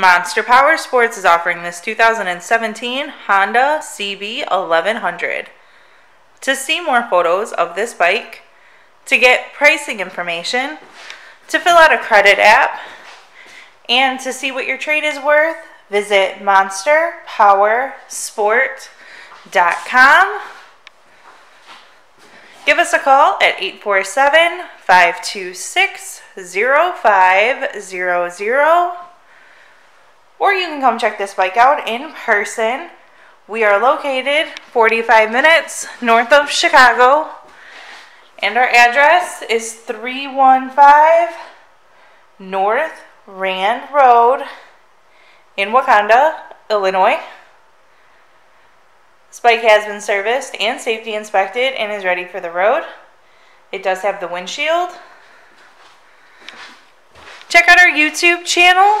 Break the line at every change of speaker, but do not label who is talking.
Monster Power Sports is offering this 2017 Honda CB 1100. To see more photos of this bike, to get pricing information, to fill out a credit app, and to see what your trade is worth, visit monsterpowersport.com. Give us a call at 847 526 0500 or you can come check this bike out in person. We are located 45 minutes north of Chicago, and our address is 315 North Rand Road in Wauconda, Illinois. This bike has been serviced and safety inspected and is ready for the road. It does have the windshield. Check out our YouTube channel.